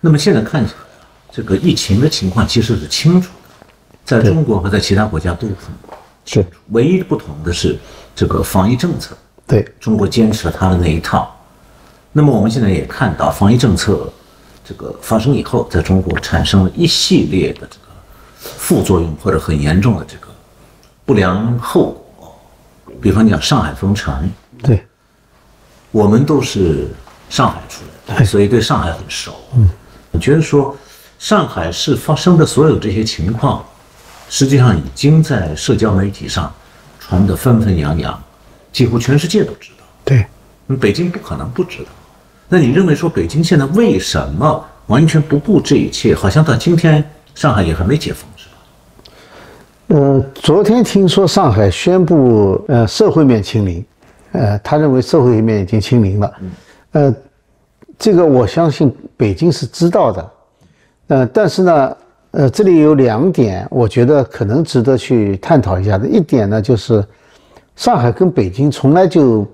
那么现在看起来啊，这个疫情的情况其实是清楚的，在中国和在其他国家都很是，唯一不同的是这个防疫政策，对，中国坚持了他的那一套。那么我们现在也看到，防疫政策这个发生以后，在中国产生了一系列的这个副作用或者很严重的这个不良后果。比方讲上海封城，对，我们都是上海出来的，所以对上海很熟。觉得说上海市发生的所有这些情况，实际上已经在社交媒体上传得纷纷扬扬，几乎全世界都知道。对，嗯北京不可能不知道。那你认为说北京现在为什么完全不顾这一切？好像到今天上海也还没解封，是吧？呃，昨天听说上海宣布，呃，社会面清零，呃，他认为社会面已经清零了，呃，这个我相信北京是知道的，呃，但是呢，呃，这里有两点，我觉得可能值得去探讨一下的。一点呢，就是上海跟北京从来就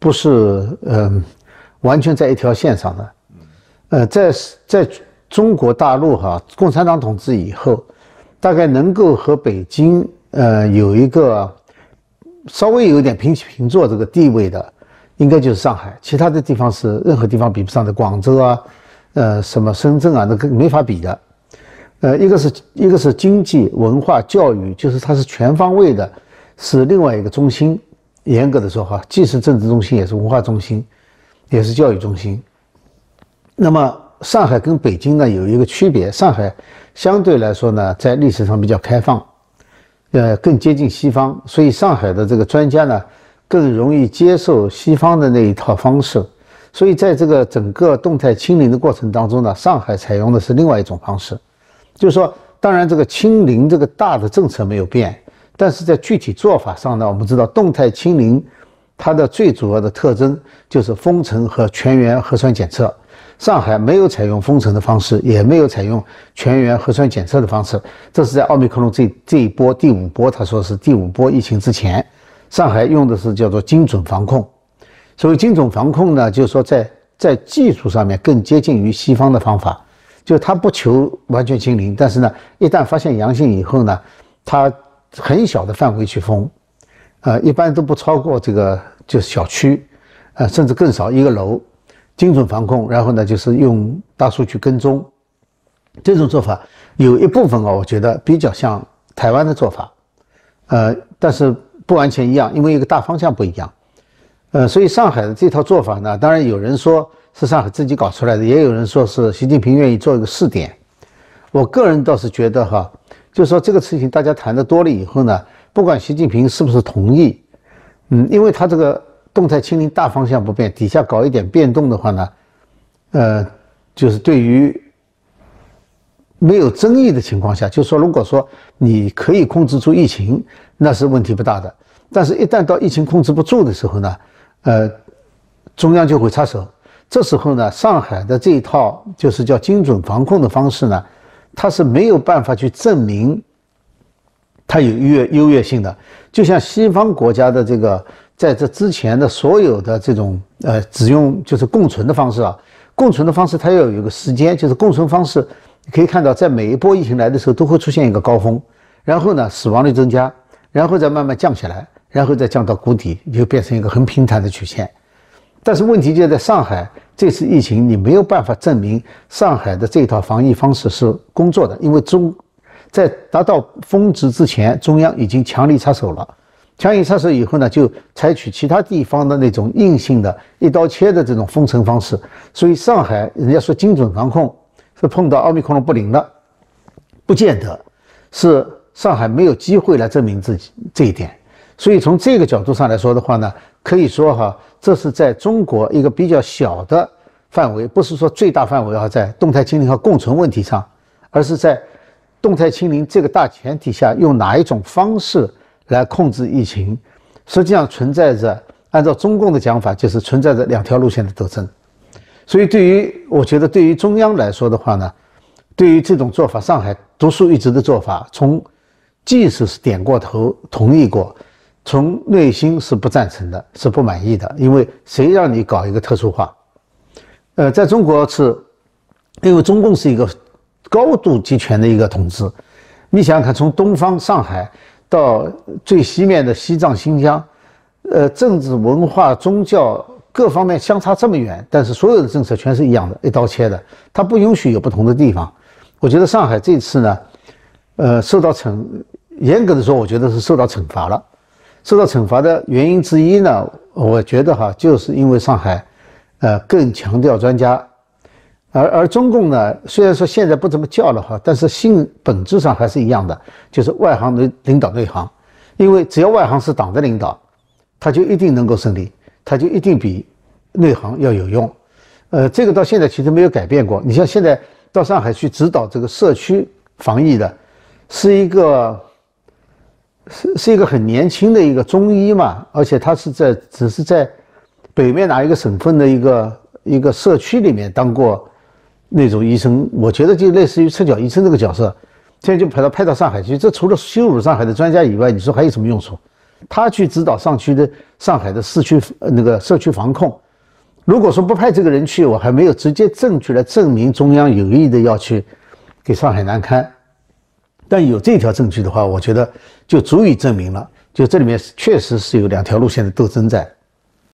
不是呃完全在一条线上的，呃，在在中国大陆哈，共产党统治以后。大概能够和北京呃有一个稍微有点平起平坐这个地位的，应该就是上海，其他的地方是任何地方比不上的。广州啊，呃，什么深圳啊，那个没法比的。呃，一个是一个是经济、文化、教育，就是它是全方位的，是另外一个中心。严格的说哈，既是政治中心，也是文化中心，也是教育中心。那么上海跟北京呢有一个区别，上海。相对来说呢，在历史上比较开放，呃，更接近西方，所以上海的这个专家呢，更容易接受西方的那一套方式。所以在这个整个动态清零的过程当中呢，上海采用的是另外一种方式，就是说，当然这个清零这个大的政策没有变，但是在具体做法上呢，我们知道动态清零它的最主要的特征就是封城和全员核酸检测。上海没有采用封城的方式，也没有采用全员核酸检测的方式。这是在奥密克戎这这一波第五波，他说是第五波疫情之前，上海用的是叫做精准防控。所谓精准防控呢，就是说在在技术上面更接近于西方的方法，就他不求完全清零，但是呢，一旦发现阳性以后呢，他很小的范围去封，呃，一般都不超过这个就是小区，呃，甚至更少一个楼。精准防控，然后呢，就是用大数据跟踪，这种做法有一部分啊，我觉得比较像台湾的做法，呃，但是不完全一样，因为一个大方向不一样，呃，所以上海的这套做法呢，当然有人说是上海自己搞出来的，也有人说是习近平愿意做一个试点。我个人倒是觉得哈，就说这个事情大家谈的多了以后呢，不管习近平是不是同意，嗯，因为他这个。动态清零大方向不变，底下搞一点变动的话呢，呃，就是对于没有争议的情况下，就说如果说你可以控制住疫情，那是问题不大的。但是，一旦到疫情控制不住的时候呢，呃，中央就会插手。这时候呢，上海的这一套就是叫精准防控的方式呢，它是没有办法去证明它有优越优越性的。就像西方国家的这个。在这之前的所有的这种呃，只用就是共存的方式啊，共存的方式它要有一个时间，就是共存方式，你可以看到在每一波疫情来的时候都会出现一个高峰，然后呢死亡率增加，然后再慢慢降下来，然后再降到谷底，就变成一个很平坦的曲线。但是问题就在上海这次疫情，你没有办法证明上海的这套防疫方式是工作的，因为中在达到峰值之前，中央已经强力插手了。强硬插手以后呢，就采取其他地方的那种硬性的一刀切的这种封城方式。所以上海人家说精准防控碰到奥密克戎不灵了，不见得是上海没有机会来证明自己这一点。所以从这个角度上来说的话呢，可以说哈，这是在中国一个比较小的范围，不是说最大范围啊，在动态清零和共存问题上，而是在动态清零这个大前提下，用哪一种方式。来控制疫情，实际上存在着，按照中共的讲法，就是存在着两条路线的斗争。所以，对于我觉得，对于中央来说的话呢，对于这种做法，上海独树一帜的做法，从即使是点过头同意过，从内心是不赞成的，是不满意的。因为谁让你搞一个特殊化？呃，在中国是因为中共是一个高度集权的一个统治。你想想看，从东方上海到最西面的西藏、新疆，呃，政治、文化、宗教各方面相差这么远，但是所有的政策全是一样的，一刀切的，它不允许有不同的地方。我觉得上海这次呢，呃，受到惩，严格的说，我觉得是受到惩罚了。受到惩罚的原因之一呢，我觉得哈，就是因为上海，呃，更强调专家。而而中共呢，虽然说现在不怎么叫了哈，但是性本质上还是一样的，就是外行领领导内行，因为只要外行是党的领导，他就一定能够胜利，他就一定比内行要有用。呃，这个到现在其实没有改变过。你像现在到上海去指导这个社区防疫的，是一个是是一个很年轻的一个中医嘛，而且他是在只是在北面哪一个省份的一个一个社区里面当过。那种医生，我觉得就类似于赤脚医生这个角色，现在就派到派到上海去。这除了羞辱上海的专家以外，你说还有什么用处？他去指导上区的上海的市区那个社区防控。如果说不派这个人去，我还没有直接证据来证明中央有意的要去给上海难堪。但有这条证据的话，我觉得就足以证明了，就这里面确实是有两条路线的斗争在。